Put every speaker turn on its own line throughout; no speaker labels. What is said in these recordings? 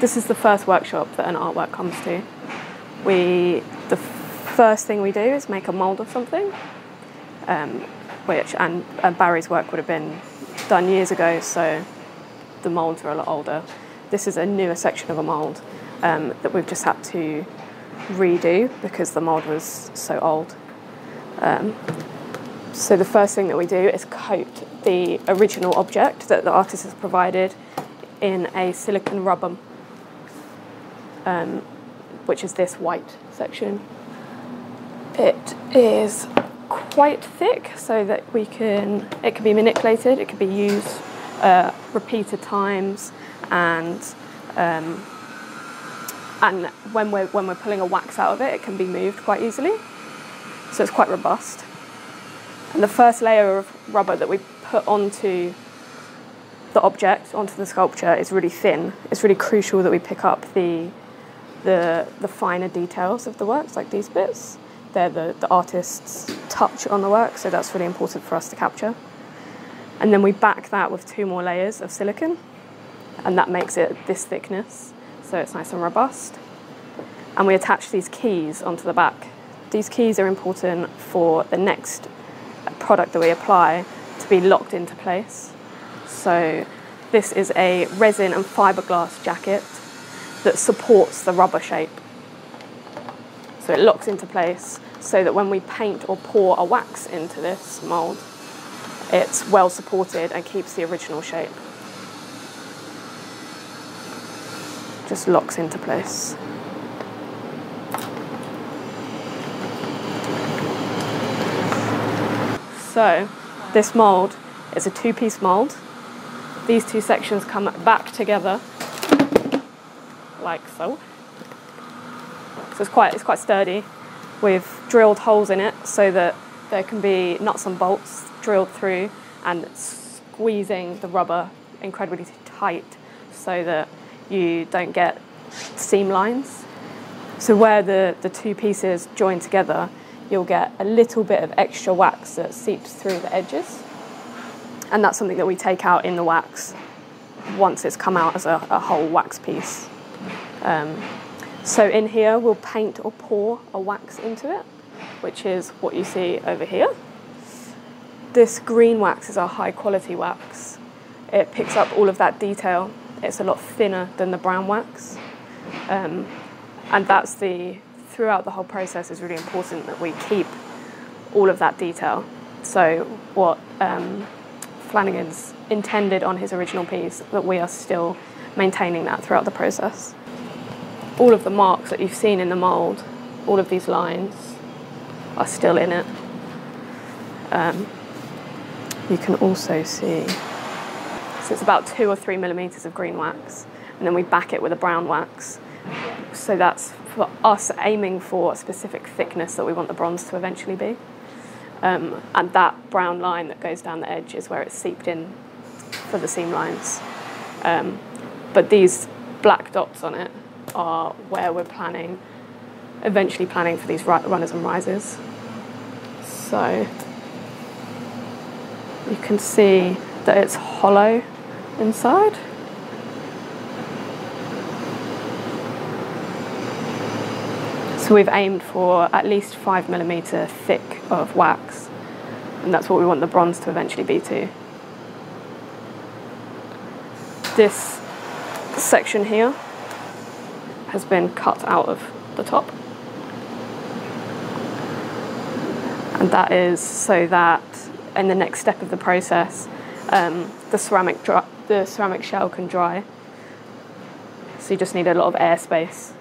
this is the first workshop that an artwork comes to. We the first thing we do is make a mold of something, um, which and, and Barry's work would have been done years ago, so the molds are a lot older. This is a newer section of a mold um, that we've just had to redo because the mold was so old. Um, so the first thing that we do is coat the original object that the artist has provided in a silicon rubber, um, which is this white section. It is quite thick so that we can it can be manipulated, it can be used uh, repeated times, and um, and when we're when we're pulling a wax out of it, it can be moved quite easily. So it's quite robust. And the first layer of rubber that we put onto the object, onto the sculpture, is really thin. It's really crucial that we pick up the the the finer details of the works, like these bits. They're the, the artist's touch on the work, so that's really important for us to capture. And then we back that with two more layers of silicon, and that makes it this thickness, so it's nice and robust. And we attach these keys onto the back. These keys are important for the next product that we apply to be locked into place. So this is a resin and fiberglass jacket that supports the rubber shape. So it locks into place so that when we paint or pour a wax into this mould, it's well supported and keeps the original shape. Just locks into place. So, this mould is a two piece mould. These two sections come back together like so. So it's quite, it's quite sturdy. We've drilled holes in it so that there can be nuts and bolts drilled through and squeezing the rubber incredibly tight so that you don't get seam lines. So where the, the two pieces join together, you'll get a little bit of extra wax that seeps through the edges. And that's something that we take out in the wax once it's come out as a, a whole wax piece. Um, so in here, we'll paint or pour a wax into it, which is what you see over here. This green wax is our high quality wax. It picks up all of that detail. It's a lot thinner than the brown wax. Um, and that's the, throughout the whole process is really important that we keep all of that detail. So what um, Flanagan's intended on his original piece, that we are still maintaining that throughout the process all of the marks that you've seen in the mould, all of these lines are still in it. Um, you can also see, so it's about two or three millimetres of green wax, and then we back it with a brown wax. So that's for us aiming for a specific thickness that we want the bronze to eventually be. Um, and that brown line that goes down the edge is where it's seeped in for the seam lines. Um, but these black dots on it are where we're planning, eventually planning for these runners and risers. So you can see that it's hollow inside. So we've aimed for at least five millimetre thick of wax, and that's what we want the bronze to eventually be to. This section here has been cut out of the top. And that is so that in the next step of the process, um, the ceramic dry, the ceramic shell can dry. So you just need a lot of airspace.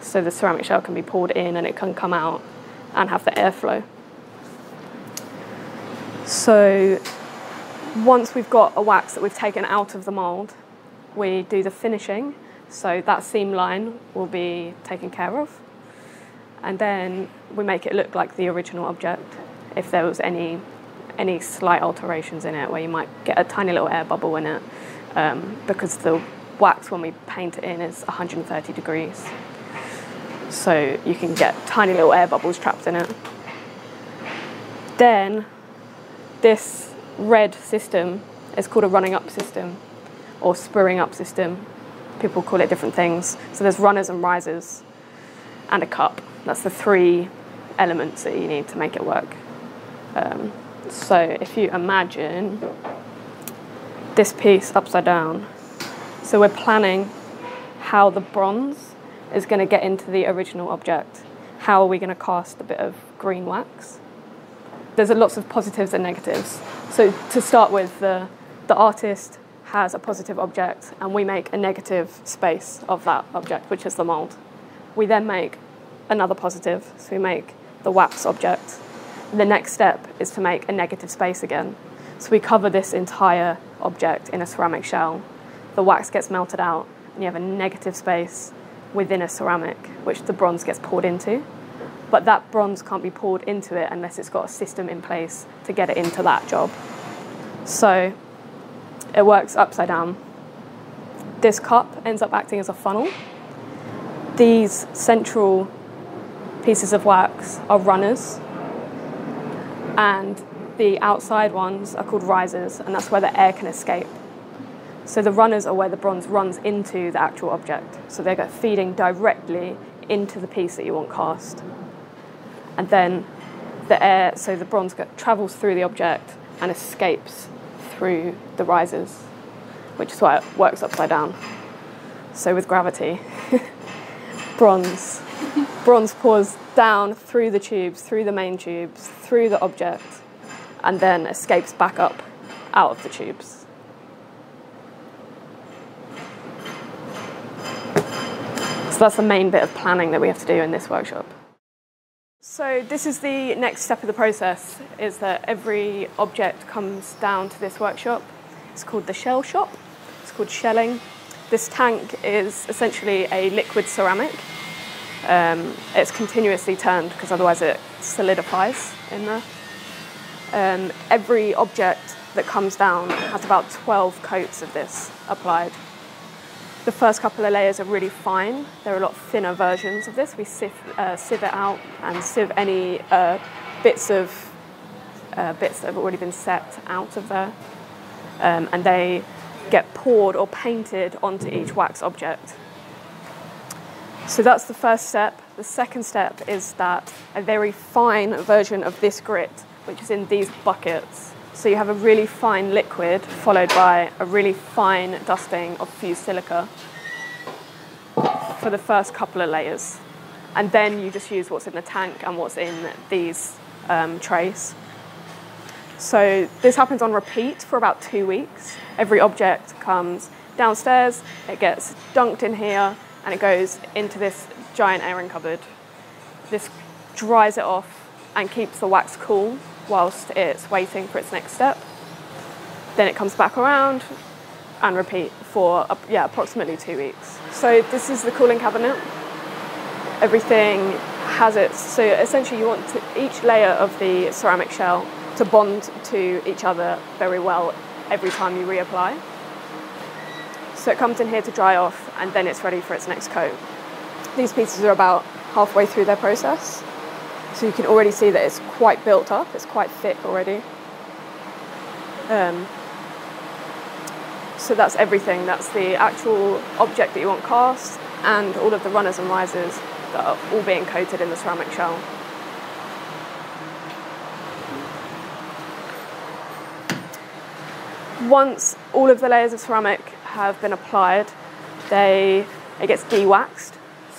So the ceramic shell can be poured in and it can come out and have the airflow. So once we've got a wax that we've taken out of the mould, we do the finishing so that seam line will be taken care of. And then we make it look like the original object if there was any any slight alterations in it where you might get a tiny little air bubble in it um, because the wax when we paint it in is 130 degrees. So you can get tiny little air bubbles trapped in it. Then this red system is called a running up system or spurring up system People call it different things. So there's runners and risers, and a cup. That's the three elements that you need to make it work. Um, so if you imagine this piece upside down, so we're planning how the bronze is going to get into the original object. How are we going to cast a bit of green wax? There's lots of positives and negatives. So to start with, the, the artist has a positive object and we make a negative space of that object, which is the mold. We then make another positive, so we make the wax object. The next step is to make a negative space again. So we cover this entire object in a ceramic shell. The wax gets melted out and you have a negative space within a ceramic, which the bronze gets poured into. But that bronze can't be poured into it unless it's got a system in place to get it into that job. So it works upside down. This cup ends up acting as a funnel. These central pieces of wax are runners, and the outside ones are called risers, and that's where the air can escape. So the runners are where the bronze runs into the actual object. So they go feeding directly into the piece that you want cast. And then the air, so the bronze travels through the object and escapes through the risers, which is why it works upside down. So with gravity, bronze, bronze pours down through the tubes, through the main tubes, through the object, and then escapes back up out of the tubes. So that's the main bit of planning that we have to do in this workshop. So this is the next step of the process, is that every object comes down to this workshop. It's called the shell shop. It's called shelling. This tank is essentially a liquid ceramic. Um, it's continuously turned because otherwise it solidifies in there. Um, every object that comes down has about 12 coats of this applied. The first couple of layers are really fine. There are a lot thinner versions of this. We sieve, uh, sieve it out and sieve any uh, bits of uh, bits that have already been set out of there, um, and they get poured or painted onto each wax object. So that's the first step. The second step is that a very fine version of this grit, which is in these buckets. So you have a really fine liquid followed by a really fine dusting of fused silica for the first couple of layers. And then you just use what's in the tank and what's in these um, trays. So this happens on repeat for about two weeks. Every object comes downstairs, it gets dunked in here, and it goes into this giant airing cupboard. This dries it off and keeps the wax cool whilst it's waiting for its next step. Then it comes back around and repeat for yeah, approximately two weeks. So this is the cooling cabinet. Everything has its, so essentially you want to, each layer of the ceramic shell to bond to each other very well every time you reapply. So it comes in here to dry off and then it's ready for its next coat. These pieces are about halfway through their process. So you can already see that it's quite built up, it's quite thick already. Um, so that's everything. That's the actual object that you want cast and all of the runners and risers that are all being coated in the ceramic shell. Once all of the layers of ceramic have been applied, they, it gets de-waxed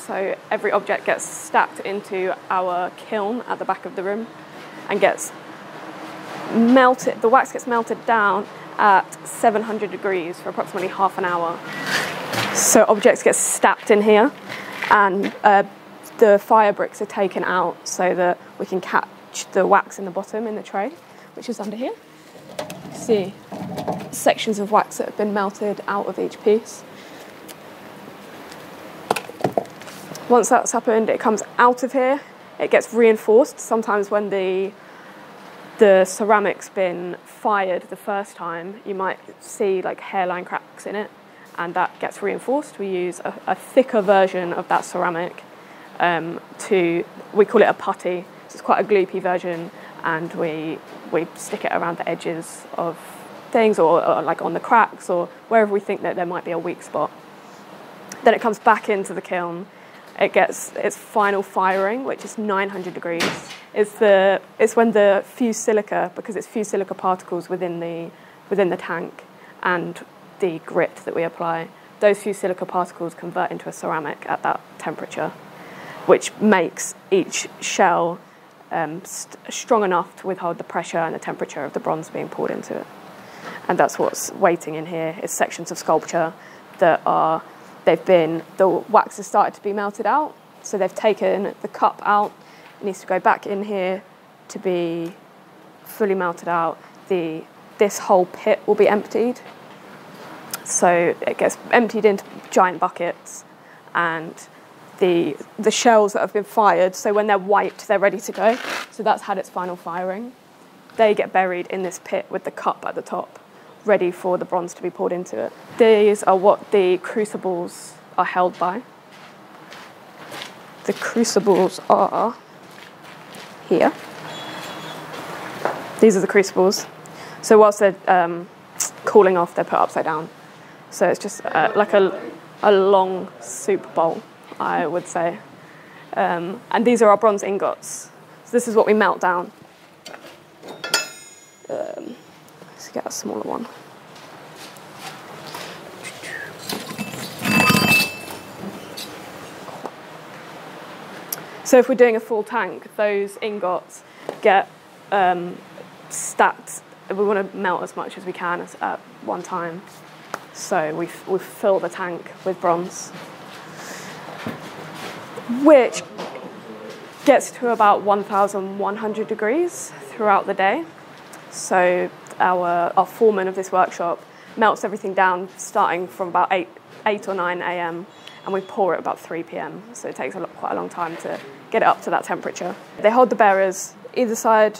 so every object gets stacked into our kiln at the back of the room and gets melted, the wax gets melted down at 700 degrees for approximately half an hour. So objects get stacked in here and uh, the fire bricks are taken out so that we can catch the wax in the bottom in the tray, which is under here. See sections of wax that have been melted out of each piece. Once that's happened, it comes out of here. It gets reinforced. Sometimes when the the ceramic's been fired the first time, you might see like hairline cracks in it, and that gets reinforced. We use a, a thicker version of that ceramic um, to, we call it a putty. So it's quite a gloopy version, and we we stick it around the edges of things, or, or like on the cracks, or wherever we think that there might be a weak spot. Then it comes back into the kiln. It gets its final firing, which is 900 degrees. It's, the, it's when the fused silica, because it's fused silica particles within the, within the tank and the grit that we apply, those fused silica particles convert into a ceramic at that temperature, which makes each shell um, st- strong enough to withhold the pressure and the temperature of the bronze being poured into it. And that's what's waiting in here is sections of sculpture that are they've been the wax has started to be melted out, so they've taken the cup out. It needs to go back in here to be fully melted out. The this whole pit will be emptied. So it gets emptied into giant buckets and the the shells that have been fired, so when they're wiped, they're ready to go. So that's had its final firing. They get buried in this pit with the cup at the top ready for the bronze to be poured into it. These are what the crucibles are held by. The crucibles are here. These are the crucibles. So whilst they're um, cooling off, they're put upside down. So it's just uh, like a, a long soup bowl, I would say. Um, and these are our bronze ingots. So this is what we melt down. Um, let's get a smaller one. So if we're doing a full tank, those ingots get um, stacked. We want to melt as much as we can at one time. So we we fill the tank with bronze, which gets to about 1,100 degrees throughout the day. So our our foreman of this workshop melts everything down starting from about 8, 8 or 9 a.m. and we pour it about 3 p.m. So it takes a lot, quite a long time to get it up to that temperature. They hold the bearers either side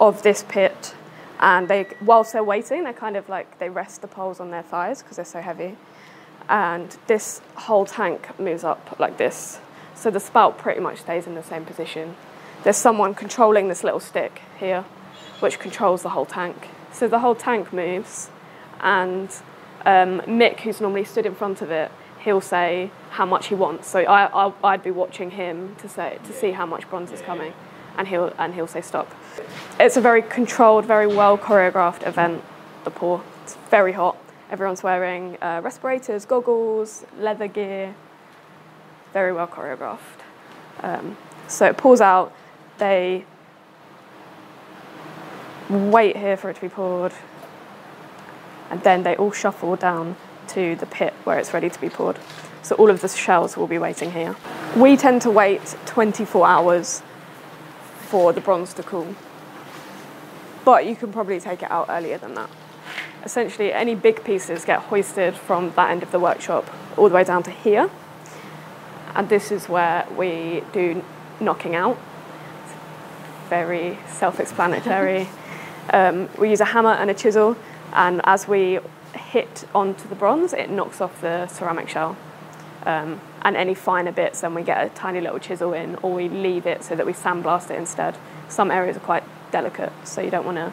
of this pit and they whilst they're waiting they kind of like they rest the poles on their thighs because they're so heavy and this whole tank moves up like this so the spout pretty much stays in the same position there's someone controlling this little stick here which controls the whole tank so the whole tank moves and um, mick who's normally stood in front of it he'll say how much he wants so I, I, would be watching him to say to see how much bronze is coming and he'll and he'll say stop. It's a very controlled, very well choreographed event. The pour. It's very hot. Everyone's wearing uh, respirators, goggles, leather gear. Very well choreographed. Um, so it pours out. They wait here for it to be poured, and then they all shuffle down to the pit where it's ready to be poured. So all of the shells will be waiting here. We tend to wait 24 hours for the bronze to cool. But you can probably take it out earlier than that. Essentially, any big pieces get hoisted from that end of the workshop all the way down to here. And this is where we do knocking out. It's very self explanatory. um, we use a hammer and a chisel, and as we hit onto the bronze, it knocks off the ceramic shell. Um, and any finer bits, then we get a tiny little chisel in, or we leave it so that we sandblast it instead. Some areas are quite delicate, so you don't want to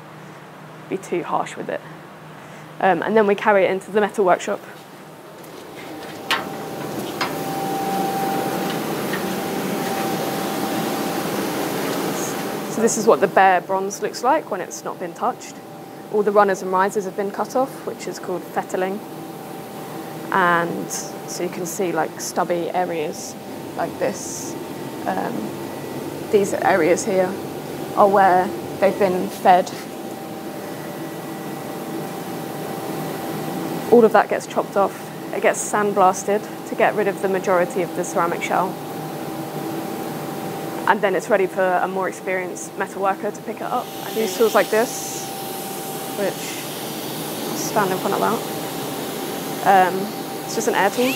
be too harsh with it. Um, and then we carry it into the metal workshop. So this is what the bare bronze looks like when it's not been touched. All the runners and risers have been cut off, which is called fettling and so you can see like stubby areas like this. Um, these areas here are where they've been fed. All of that gets chopped off. It gets sandblasted to get rid of the majority of the ceramic shell. And then it's ready for a more experienced metal worker to pick it up. I use tools like this, which stand in front of that. Um, it's just an air tool,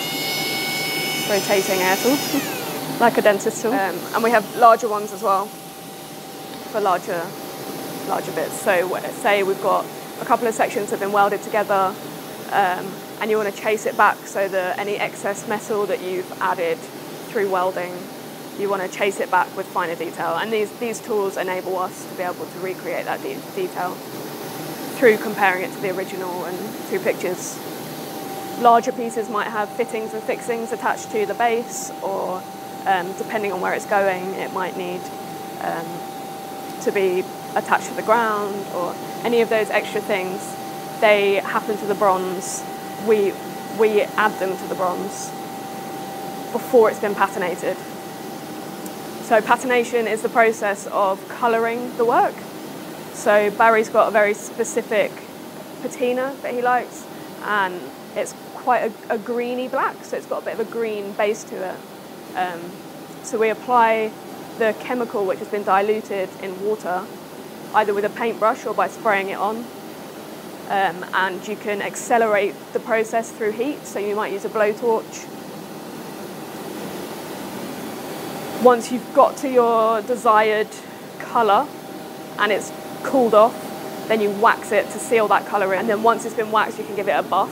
rotating air tool, like a dentist tool. Um, and we have larger ones as well for larger, larger bits. So say we've got a couple of sections that have been welded together um, and you want to chase it back so that any excess metal that you've added through welding, you want to chase it back with finer detail. And these, these tools enable us to be able to recreate that de detail through comparing it to the original and through pictures larger pieces might have fittings and fixings attached to the base, or um, depending on where it's going, it might need um, to be attached to the ground, or any of those extra things. They happen to the bronze. We we add them to the bronze before it's been patinated. So patination is the process of colouring the work. So Barry's got a very specific patina that he likes, and it's quite a, a greeny black, so it's got a bit of a green base to it. Um, so we apply the chemical which has been diluted in water, either with a paintbrush or by spraying it on. Um, and you can accelerate the process through heat, so you might use a blowtorch. Once you've got to your desired colour and it's cooled off, then you wax it to seal that colour in. And then once it's been waxed, you can give it a buff,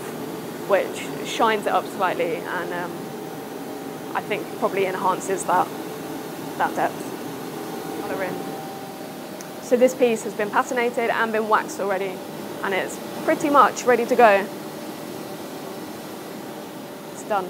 which shines it up slightly and um, I think probably enhances that, that depth colour in. So this piece has been patinated and been waxed already and it's pretty much ready to go. It's done.